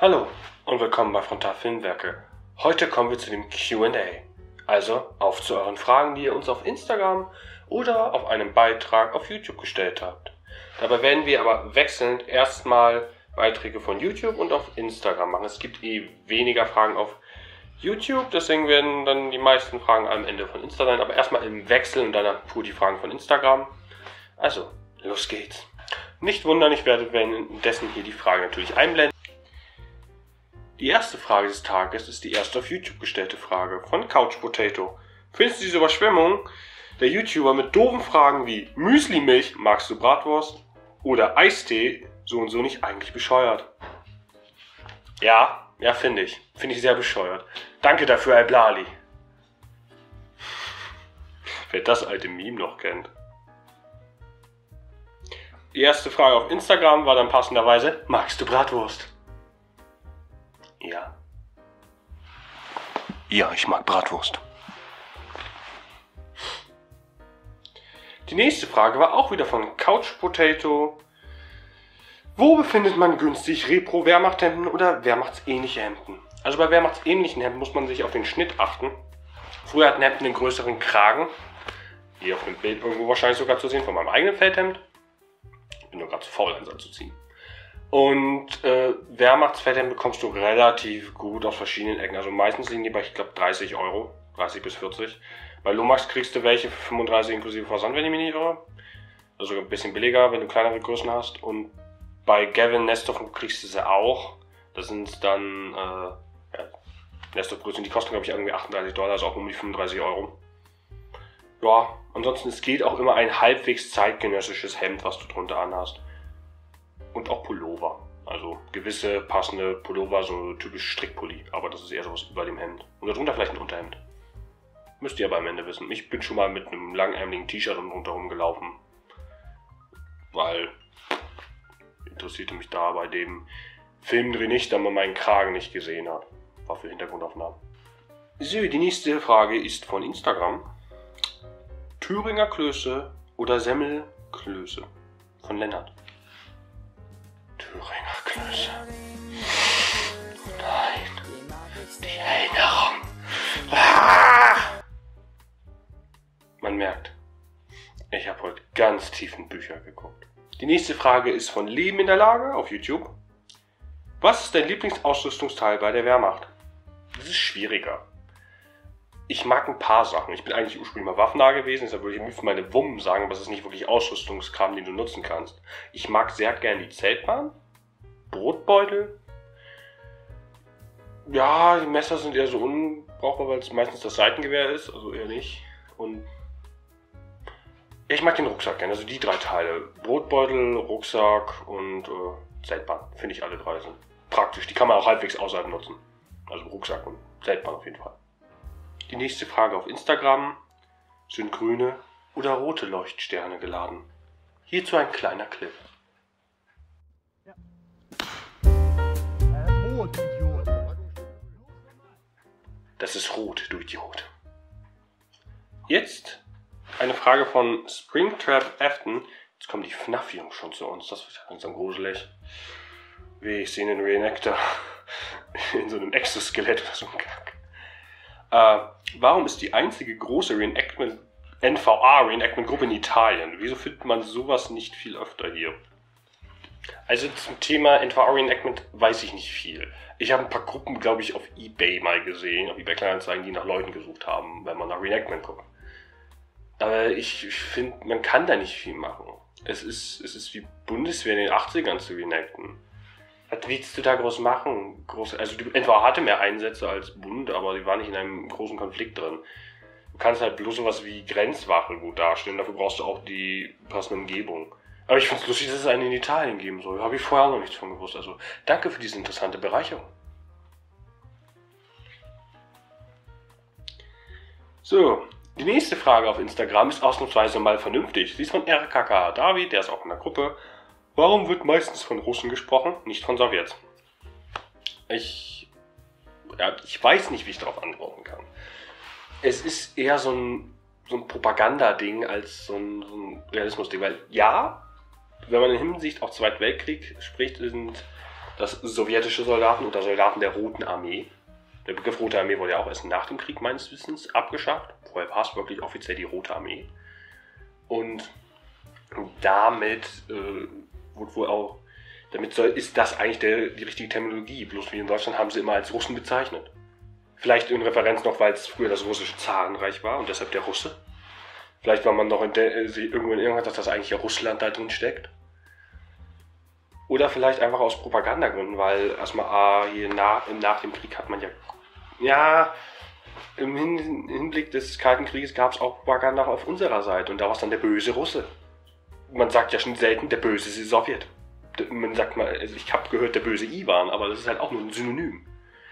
Hallo und willkommen bei Frontal Filmwerke. Heute kommen wir zu dem QA. Also auf zu euren Fragen, die ihr uns auf Instagram oder auf einem Beitrag auf YouTube gestellt habt. Dabei werden wir aber wechselnd erstmal Beiträge von YouTube und auf Instagram machen. Es gibt eh weniger Fragen auf YouTube, deswegen werden dann die meisten Fragen am Ende von Insta sein, aber erstmal im Wechsel und danach pur die Fragen von Instagram. Also, los geht's. Nicht wundern, ich werde währenddessen hier die Fragen natürlich einblenden. Die erste Frage des Tages ist die erste auf YouTube gestellte Frage von Couch Potato. Findest du diese Überschwemmung der YouTuber mit doofen Fragen wie Müsli-Milch, magst du Bratwurst? Oder Eistee so und so nicht eigentlich bescheuert? Ja, ja, finde ich. Finde ich sehr bescheuert. Danke dafür, Alblali. Wer das alte Meme noch kennt. Die erste Frage auf Instagram war dann passenderweise, magst du Bratwurst? Ja. Ja, ich mag Bratwurst. Die nächste Frage war auch wieder von Couch Potato. Wo befindet man günstig Repro-Wehrmachthemden oder Wehrmachtsähnliche Hemden? Also bei Wehrmachtsähnlichen Hemden muss man sich auf den Schnitt achten. Früher hatten Hemden einen größeren Kragen. Hier auf dem Bild irgendwo wahrscheinlich sogar zu sehen von meinem eigenen Feldhemd. Ich bin nur gerade zu faul, eins anzuziehen. Und äh, Wehrmachtsfeldhemden bekommst du relativ gut aus verschiedenen Ecken. Also meistens liegen die bei, ich glaube, 30 Euro. 30 bis 40. Bei Lomax kriegst du welche für 35 inklusive Versand, wenn ich mich nicht irre. Also ein bisschen billiger, wenn du kleinere Größen hast. Und bei Gavin Nestor kriegst du sie auch. Das sind dann äh, ja, Nestor-Größen, die kosten glaube ich irgendwie 38 Dollar, also auch um die 35 Euro. Ja, ansonsten es geht auch immer ein halbwegs zeitgenössisches Hemd, was du drunter anhast. Auch Pullover. Also gewisse passende Pullover, so typisch Strickpulli, aber das ist eher sowas über dem Hemd. Und darunter vielleicht ein Unterhemd. Müsst ihr aber am Ende wissen. Ich bin schon mal mit einem langärmeligen T-Shirt und rundherum gelaufen. Weil interessierte mich da bei dem Filmdreh nicht, da man meinen Kragen nicht gesehen hat. War für Hintergrundaufnahmen. So, die nächste Frage ist von Instagram. Thüringer Klöße oder Semmelklöße? Von Lennart. Thüringer Klöße. Nein. Die Erinnerung. Ah! Man merkt, ich habe heute ganz tief in Bücher geguckt. Die nächste Frage ist von Leben in der Lage auf YouTube. Was ist dein Lieblingsausrüstungsteil bei der Wehrmacht? Das ist schwieriger. Ich mag ein paar Sachen. Ich bin eigentlich ursprünglich mal Waffennah gewesen, deshalb würde ich für meine Wummen sagen, aber es ist nicht wirklich Ausrüstungskram, den du nutzen kannst. Ich mag sehr gern die Zeltbahn, Brotbeutel. Ja, die Messer sind eher so unbrauchbar, weil es meistens das Seitengewehr ist, also eher nicht. Und ich mag den Rucksack gerne, also die drei Teile. Brotbeutel, Rucksack und äh, Zeltbahn. Finde ich alle drei sind praktisch. Die kann man auch halbwegs außerhalb nutzen. Also Rucksack und Zeltbahn auf jeden Fall. Die nächste Frage auf Instagram. Sind grüne oder rote Leuchtsterne geladen? Hierzu ein kleiner Clip. Idiot. Das ist rot, du Idiot. Jetzt eine Frage von Springtrap Afton. Jetzt kommen die FNAF-Jungs schon zu uns. Das wird langsam gruselig. Wie ich sehe einen Reenactor in so einem Exoskelett oder so ein Kack. Äh, warum ist die einzige große Reenactment, NVA Reenactment-Gruppe in Italien? Wieso findet man sowas nicht viel öfter hier? Also zum Thema NVA Reenactment weiß ich nicht viel. Ich habe ein paar Gruppen, glaube ich, auf Ebay mal gesehen, auf Ebay Kleinanzeigen, die nach Leuten gesucht haben, wenn man nach Reenactment guckt. Aber ich, finde, man kann da nicht viel machen. Es ist, es ist wie Bundeswehr in den 80ern zu reenacten. Was willst du da groß machen? Groß, also die NVA hatte mehr Einsätze als Bund, aber die war nicht in einem großen Konflikt drin. Du kannst halt bloß sowas wie Grenzwache gut darstellen, dafür brauchst du auch die passende Umgebung. Aber ich finde es lustig, dass es einen in Italien geben soll. Habe ich vorher auch noch nichts von gewusst. Also danke für diese interessante Bereicherung. So, die nächste Frage auf Instagram ist ausnahmsweise mal vernünftig. Sie ist von RKK David, der ist auch in der Gruppe. Warum wird meistens von Russen gesprochen, nicht von Sowjets? Ich, ja, ich weiß nicht, wie ich darauf antworten kann. Es ist eher so ein, so ein Propagandading als so ein, so ein Realismusding. Weil ja, wenn man in Hinsicht auf Zweiten Weltkrieg spricht, sind dass sowjetische Soldaten oder Soldaten der Roten Armee, der Begriff Rote Armee wurde ja auch erst nach dem Krieg meines Wissens abgeschafft. Vorher war es wirklich offiziell die Rote Armee. Und damit äh, wurde wohl auch, damit soll, ist das eigentlich der, die richtige Terminologie. Bloß wie in Deutschland haben sie immer als Russen bezeichnet. Vielleicht in Referenz noch, weil es früher das russische Zarenreich war und deshalb der Russe. Vielleicht war man noch in der, äh, irgendwo in irgendwas, dass das eigentlich ja Russland da drin steckt. Oder vielleicht einfach aus Propagandagründen, weil erstmal ah, hier nach, nach dem Krieg hat man ja, ja, im Hin Hinblick des Kalten Krieges gab es auch Propaganda auf unserer Seite und da war es dann der böse Russe. Man sagt ja schon selten, der böse Sowjet. Man sagt mal, also ich habe gehört, der böse Iwan, aber das ist halt auch nur ein Synonym.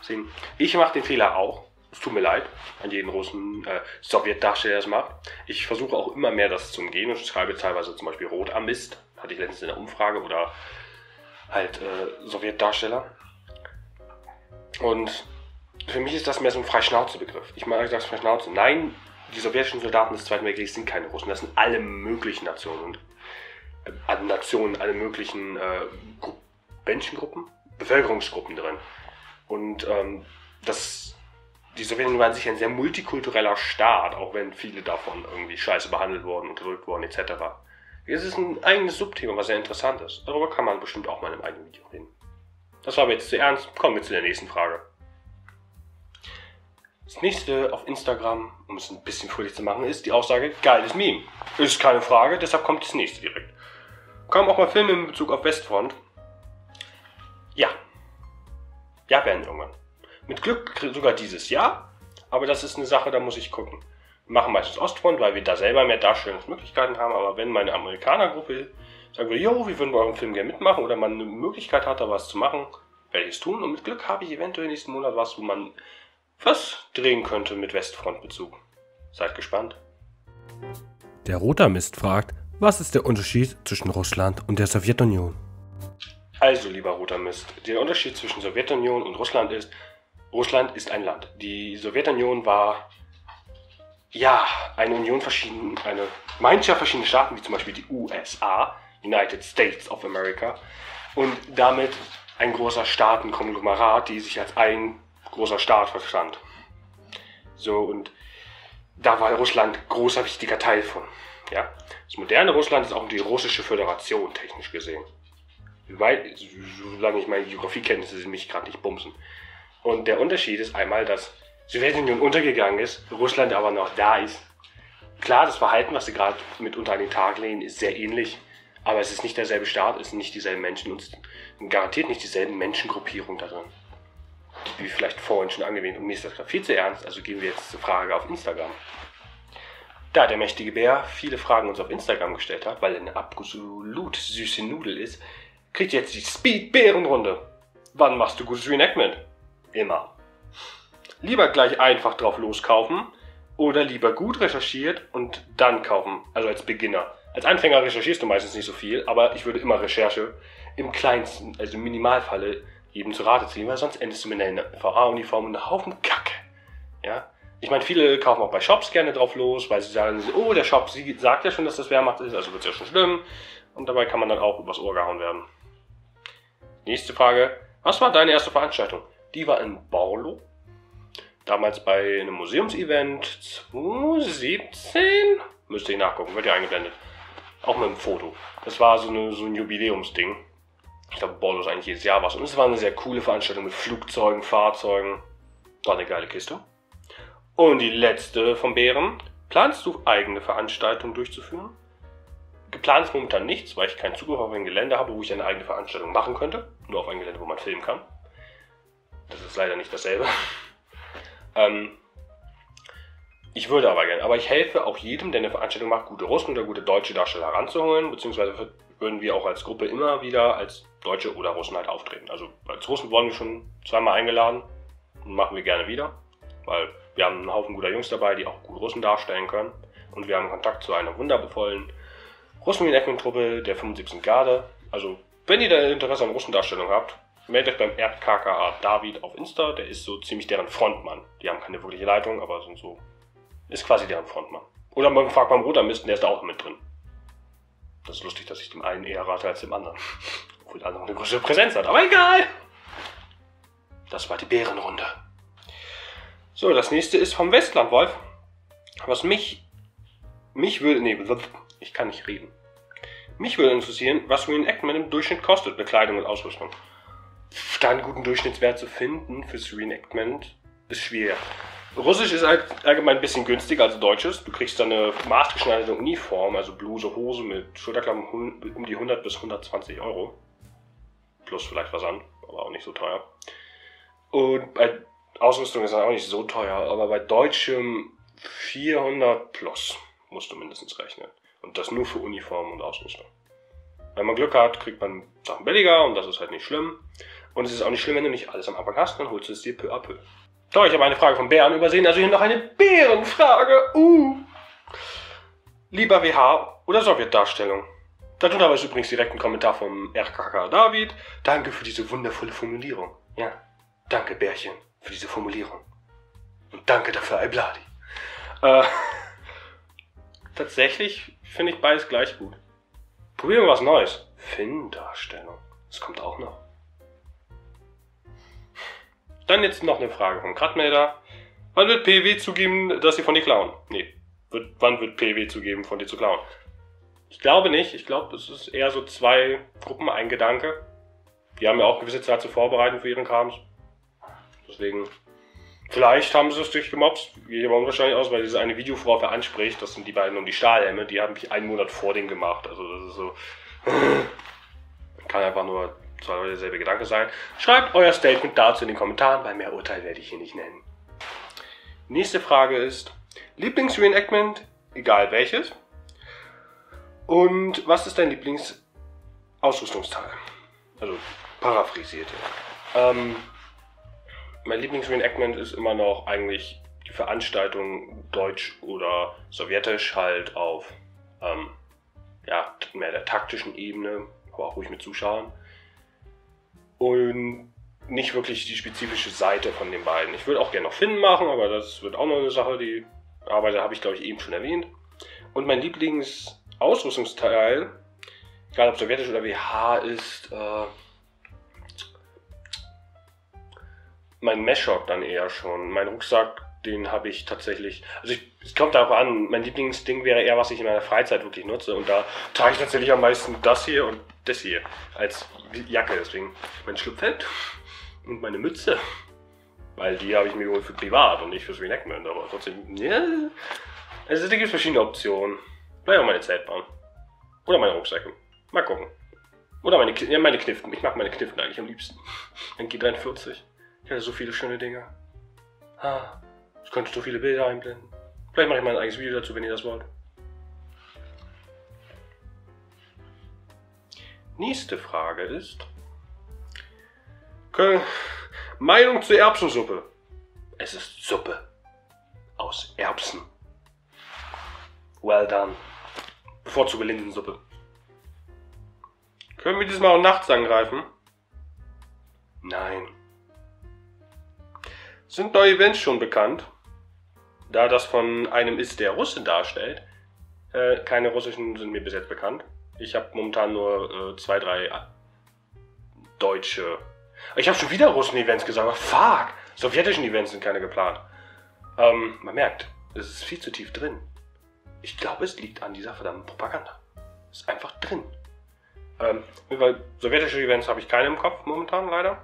Deswegen, ich mache den Fehler auch. Es tut mir leid an jeden russen äh, Sowjetdarsteller, der das macht. Ich versuche auch immer mehr das zu umgehen und schreibe teilweise zum Beispiel Rotarmist, hatte ich letztens in der Umfrage, oder halt äh, Sowjetdarsteller. Und für mich ist das mehr so ein Freischnauze-Begriff. Ich meine das Freischnauze. Nein, die sowjetischen Soldaten des Zweiten Weltkriegs sind keine Russen. Das sind alle möglichen Nationen. Und, äh, Nationen, alle möglichen äh, Menschengruppen, Bevölkerungsgruppen drin. Und ähm, das, die Sowjetunion war an sich ein sehr multikultureller Staat, auch wenn viele davon irgendwie scheiße behandelt wurden, unterdrückt wurden, etc. Es ist ein eigenes Subthema, was sehr interessant ist. Darüber kann man bestimmt auch mal in einem eigenen Video reden. Das war aber jetzt zu ernst. Kommen wir zu der nächsten Frage. Das nächste auf Instagram, um es ein bisschen fröhlich zu machen, ist die Aussage, geiles Meme. Ist keine Frage, deshalb kommt das nächste direkt. Kommen auch mal Filme in Bezug auf Westfront? Ja. Ja, werden irgendwann. Mit Glück sogar dieses Jahr, aber das ist eine Sache, da muss ich gucken machen meistens Ostfront, weil wir da selber mehr Darstellungsmöglichkeiten haben. Aber wenn meine Amerikanergruppe sagen würde, jo, wir würden bei eurem Film gerne mitmachen oder man eine Möglichkeit hat, da was zu machen, werde ich es tun. Und mit Glück habe ich eventuell nächsten Monat was, wo man was drehen könnte mit Westfrontbezug. Seid gespannt. Der Roter Mist fragt, was ist der Unterschied zwischen Russland und der Sowjetunion? Also, lieber Roter Mist, der Unterschied zwischen Sowjetunion und Russland ist, Russland ist ein Land. Die Sowjetunion war ja, eine Union verschieden, eine Gemeinschaft verschiedener Staaten, wie zum Beispiel die USA, United States of America, und damit ein großer Staatenkonglomerat, die sich als ein großer Staat verstand. So, und da war Russland großer wichtiger Teil von. Ja? Das moderne Russland ist auch die russische Föderation, technisch gesehen. Weil, solange ich meine Geografiekenntnisse mich gerade nicht bumsen. Und der Unterschied ist einmal, dass Sowjetunion untergegangen ist, Russland aber noch da ist. Klar, das Verhalten, was sie gerade mitunter an den Tag legen, ist sehr ähnlich, aber es ist nicht derselbe Staat, es sind nicht dieselben Menschen und garantiert nicht dieselben Menschengruppierungen da drin. Wie vielleicht vorhin schon angewähnt. Und mir ist das gerade viel zu ernst, also gehen wir jetzt zur Frage auf Instagram. Da der mächtige Bär viele Fragen uns auf Instagram gestellt hat, weil er eine absolut süße Nudel ist, kriegt jetzt die Speed-Bärenrunde. Wann machst du gutes Reenactment? Immer. Lieber gleich einfach drauf loskaufen oder lieber gut recherchiert und dann kaufen, also als Beginner. Als Anfänger recherchierst du meistens nicht so viel, aber ich würde immer Recherche im kleinsten, also im Minimalfalle, jedem zu Rate ziehen, weil sonst endest du mit einer VA-Uniform und einem Haufen Kacke. Ja? Ich meine, viele kaufen auch bei Shops gerne drauf los, weil sie sagen, oh, der Shop sagt ja schon, dass das Wehrmacht ist, also wird es ja schon schlimm. Und dabei kann man dann auch übers Ohr gehauen werden. Nächste Frage. Was war deine erste Veranstaltung? Die war in Borlo damals bei einem Museumsevent 2017, müsste ich nachgucken, wird ja eingeblendet. Auch mit einem Foto. Das war so, eine, so ein Jubiläumsding. Ich glaube, Bordeaux ist eigentlich jedes Jahr was. Und es war eine sehr coole Veranstaltung mit Flugzeugen, Fahrzeugen. War eine geile Kiste. Und die letzte vom Bären. Planst du eigene Veranstaltungen durchzuführen? Geplant ist momentan nichts, weil ich keinen Zugriff auf ein Gelände habe, wo ich eine eigene Veranstaltung machen könnte. Nur auf ein Gelände, wo man filmen kann. Das ist leider nicht dasselbe. Ähm, ich würde aber gerne. Aber ich helfe auch jedem, der eine Veranstaltung macht, gute Russen oder gute deutsche Darsteller ranzuholen, beziehungsweise würden wir auch als Gruppe immer wieder als Deutsche oder Russen halt auftreten. Also als Russen wurden wir schon zweimal eingeladen und machen wir gerne wieder, weil wir haben einen Haufen guter Jungs dabei, die auch gut Russen darstellen können. Und wir haben Kontakt zu einer wundervollen Russen-Truppe der 75. Garde. Also, wenn ihr da Interesse an Russendarstellung habt, meldet euch beim RKKA David auf Insta, der ist so ziemlich deren Frontmann. Die haben keine wirkliche Leitung, aber sind so, ist quasi deren Frontmann. Oder man fragt beim Rotermisten, der ist da auch mit drin. Das ist lustig, dass ich dem einen eher rate als dem anderen. Obwohl der andere eine größere Präsenz hat, aber egal. Das war die Bärenrunde. So, das nächste ist vom Westlandwolf. Was mich, mich würde, nee, ich kann nicht reden. Mich würde interessieren, was Reenactment im Durchschnitt kostet, Bekleidung und Ausrüstung. Da einen guten Durchschnittswert zu finden fürs Reenactment ist schwer. Russisch ist allgemein ein bisschen günstiger als Deutsches. Du kriegst dann eine maßgeschneiderte Uniform, also Bluse, Hose mit Schulterklappen um die 100 bis 120 Euro. Plus vielleicht Versand, aber auch nicht so teuer. Und bei Ausrüstung ist das auch nicht so teuer, aber bei Deutschem 400 plus musst du mindestens rechnen. Und das nur für Uniform und Ausrüstung. Wenn man Glück hat, kriegt man Sachen billiger und das ist halt nicht schlimm. Und es ist auch nicht schlimm, wenn du nicht alles am Anfang hast, dann holst du es dir peu à peu. So, ich habe eine Frage von Bären übersehen, also hier noch eine Bärenfrage. Uh. Lieber WH oder Sowjetdarstellung? Darunter ist übrigens direkt ein Kommentar vom RKK David. Danke für diese wundervolle Formulierung. Ja, danke Bärchen für diese Formulierung. Und danke dafür, Aibladi. Äh, tatsächlich finde ich beides gleich gut. Probieren wir was Neues. Finn-Darstellung. Das kommt auch noch. Dann jetzt noch eine Frage vom Kratmelder. Wann wird PW zugeben, dass sie von dir klauen? Nee. Wird, wann wird PW zugeben, von dir zu klauen? Ich glaube nicht. Ich glaube, es ist eher so zwei Gruppen, ein Gedanke. Die haben ja auch gewisse Zeit zu vorbereiten für ihren Krams. Deswegen, vielleicht haben sie es durchgemobst. Ich aber unwahrscheinlich aus, weil diese eine Videofrau wer anspricht. Das sind die beiden um die Stahlhelme. Die haben mich einen Monat vor dem gemacht. Also das ist so. Kann einfach nur soll derselbe Gedanke sein. Schreibt euer Statement dazu in den Kommentaren, weil mehr Urteil werde ich hier nicht nennen. Nächste Frage ist: Lieblings-Reenactment, egal welches. Und was ist dein Lieblings-Ausrüstungsteil? Also paraphrasiert. Ähm, mein Lieblings-Reenactment ist immer noch eigentlich die Veranstaltung deutsch oder sowjetisch halt auf ähm, ja, mehr der taktischen Ebene, aber auch ruhig mit Zuschauern und nicht wirklich die spezifische Seite von den beiden. Ich würde auch gerne noch Finn machen, aber das wird auch noch eine Sache, die Arbeiter habe ich glaube ich eben schon erwähnt. Und mein Lieblingsausrüstungsteil, egal ob sowjetisch oder WH, ist äh, mein Meshok dann eher schon. Mein Rucksack, den habe ich tatsächlich. Also ich, es kommt darauf an, mein Lieblingsding wäre eher, was ich in meiner Freizeit wirklich nutze. Und da trage ich tatsächlich am meisten das hier und das hier als Jacke. Deswegen mein Schlupfhemd und meine Mütze. Weil die habe ich mir geholt für privat und nicht fürs Reenactment. Aber trotzdem, ja. Also da gibt es verschiedene Optionen. Vielleicht auch meine Zeltbahn. Oder meine Rucksäcke. Mal gucken. Oder meine, ja, meine Kniften. Ich mag meine Kniften eigentlich am liebsten. Ein G43. Ich hatte so viele schöne Dinge. Ah, ich könnte so viele Bilder einblenden. Vielleicht mache ich mal ein eigenes Video dazu, wenn ihr das wollt. Nächste Frage ist. Meinung zur Erbsensuppe. Es ist Suppe. Aus Erbsen. Well done. Bevorzuge Linsensuppe. Können wir diesmal auch nachts angreifen? Nein. Sind neue Events schon bekannt? Da das von einem ist, der Russe darstellt, äh, keine russischen sind mir bis jetzt bekannt. Ich habe momentan nur äh, zwei, drei äh, deutsche. Ich habe schon wieder Russen-Events gesagt. Aber fuck! Sowjetischen Events sind keine geplant. Ähm, man merkt, es ist viel zu tief drin. Ich glaube, es liegt an dieser verdammten Propaganda. Es ist einfach drin. Ähm, weil sowjetische Events habe ich keine im Kopf momentan leider.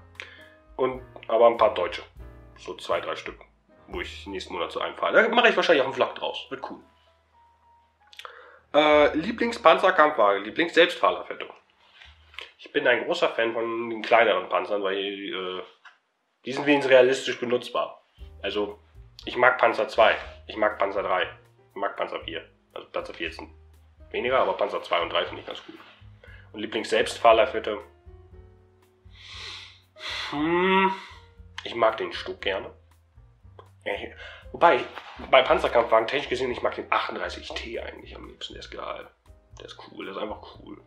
Und aber ein paar deutsche. So zwei, drei Stück, wo ich nächsten Monat so einfahre. Da mache ich wahrscheinlich auch einen Vlog draus. Wird cool. Äh, Lieblingspanzerkampfwagen, Lieblings-Selbstfahrerfettung. Ich bin ein großer Fan von den kleineren Panzern, weil äh, die sind wenigstens realistisch benutzbar. Also, ich mag Panzer 2, ich mag Panzer 3, ich mag Panzer 4. Also Panzer 4 sind weniger, aber Panzer 2 und 3 finde ich ganz gut. Und Lieblings-Selbstfahrerfette. Hm, ich mag den Stuck gerne. Wobei, bei Panzerkampfwagen technisch gesehen, ich mag den 38T eigentlich am liebsten. Der ist geil. Der ist cool, der ist einfach cool.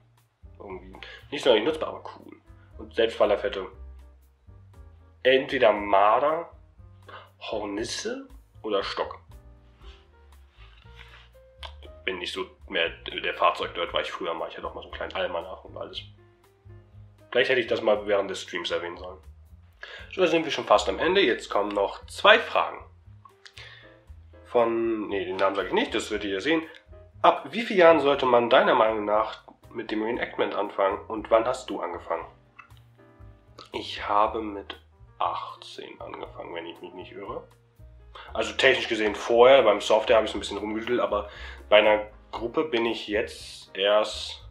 Irgendwie. Nicht so nicht nutzbar, aber cool. Und Selbstfallerfette. Entweder Marder, Hornisse oder Stock. Bin nicht so mehr der Fahrzeug dort, war ich früher mal. Ich hatte auch mal so einen kleinen Almanach und alles. Vielleicht hätte ich das mal während des Streams erwähnen sollen. So, da sind wir schon fast am Ende. Jetzt kommen noch zwei Fragen. Von, nee, den Namen sage ich nicht, das werdet ihr sehen. Ab wie vielen Jahren sollte man deiner Meinung nach mit dem Reenactment anfangen und wann hast du angefangen? Ich habe mit 18 angefangen, wenn ich mich nicht irre. Also technisch gesehen vorher, beim Software habe ich so ein bisschen rumgedüdelt, aber bei einer Gruppe bin ich jetzt erst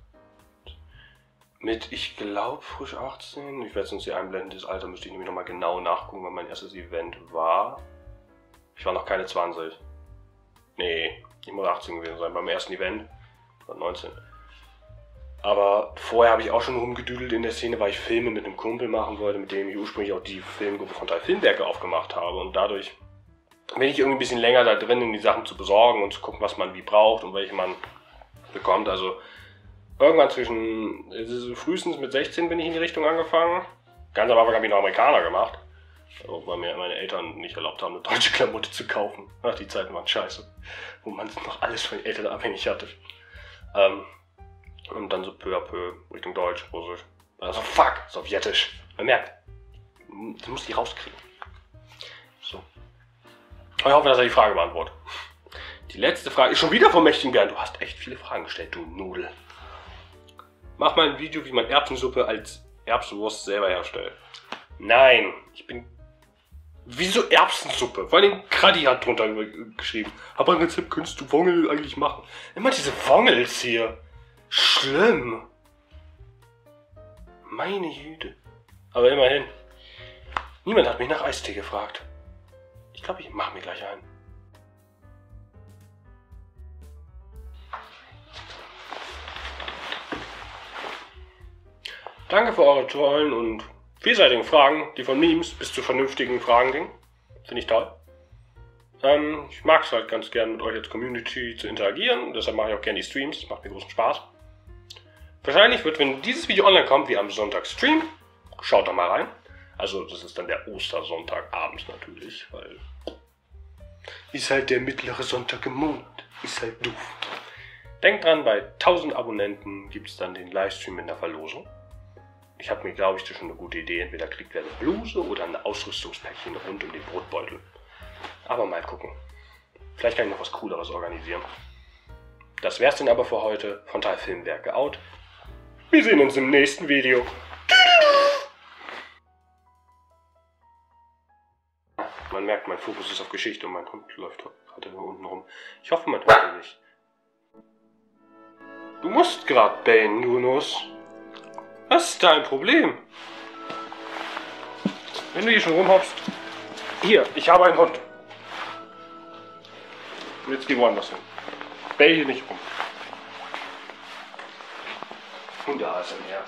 mit, ich glaube, frisch 18. Ich werde es uns hier einblenden, das Alter müsste ich nämlich nochmal genau nachgucken, wann mein erstes Event war. Ich war noch keine 20. Nee, ich muss 18 gewesen sein beim ersten Event. War 19. Aber vorher habe ich auch schon rumgedüdelt in der Szene, weil ich Filme mit einem Kumpel machen wollte, mit dem ich ursprünglich auch die Filmgruppe von drei Filmwerke aufgemacht habe. Und dadurch bin ich irgendwie ein bisschen länger da drin, in die Sachen zu besorgen und zu gucken, was man wie braucht und welche man bekommt. Also irgendwann zwischen, frühestens mit 16 bin ich in die Richtung angefangen. Ganz am Anfang habe ich noch Amerikaner gemacht. Weil mir meine Eltern nicht erlaubt haben, eine deutsche Klamotte zu kaufen. Ach, die Zeiten waren scheiße. Wo man noch alles von den Eltern abhängig hatte. Ähm, und dann so peu à peu Richtung Deutsch, Russisch. Also fuck, Sowjetisch. Man merkt, du musst die rauskriegen. So. Aber ich hoffe, dass er die Frage beantwortet. Die letzte Frage ist schon wieder vom mächtigen Bären. Du hast echt viele Fragen gestellt, du Nudel. Mach mal ein Video, wie man Erbsensuppe als Erbsenwurst selber herstellt. Nein, ich bin. Wieso Erbsensuppe? Vor allem Kradi hat drunter geschrieben. Aber ein Rezept könntest du Wongel eigentlich machen. Immer diese Wongels hier. Schlimm. Meine Güte. Aber immerhin. Niemand hat mich nach Eistee gefragt. Ich glaube, ich mache mir gleich einen. Danke für eure tollen und vielseitigen Fragen, die von Memes bis zu vernünftigen Fragen gingen. Finde ich toll. Ähm, ich mag es halt ganz gern mit euch als Community zu interagieren. Deshalb mache ich auch gerne die Streams. Macht mir großen Spaß. Wahrscheinlich wird, wenn dieses Video online kommt, wie am Sonntag Stream. Schaut da mal rein. Also, das ist dann der Ostersonntag abends natürlich, weil. Ist halt der mittlere Sonntag im Monat. Ist halt doof. Denkt dran, bei 1000 Abonnenten gibt es dann den Livestream in der Verlosung. Ich habe mir, glaube ich, das schon eine gute Idee. Entweder kriegt wer eine Bluse oder ein Ausrüstungspäckchen rund um den Brotbeutel. Aber mal gucken. Vielleicht kann ich noch was Cooleres organisieren. Das wär's dann aber für heute von Teil Filmwerke out. Wir sehen uns im nächsten Video. Man merkt, mein Fokus ist auf Geschichte und mein Hund läuft gerade unten rum. Ich hoffe, man hört ihn nicht. Du musst grad bellen, Yunus. Was ist dein Problem? Wenn du hier schon rumhoppst. Hier, ich habe einen Hund. Und jetzt geh woanders hin. Bell hier nicht rum. Und da ist er her.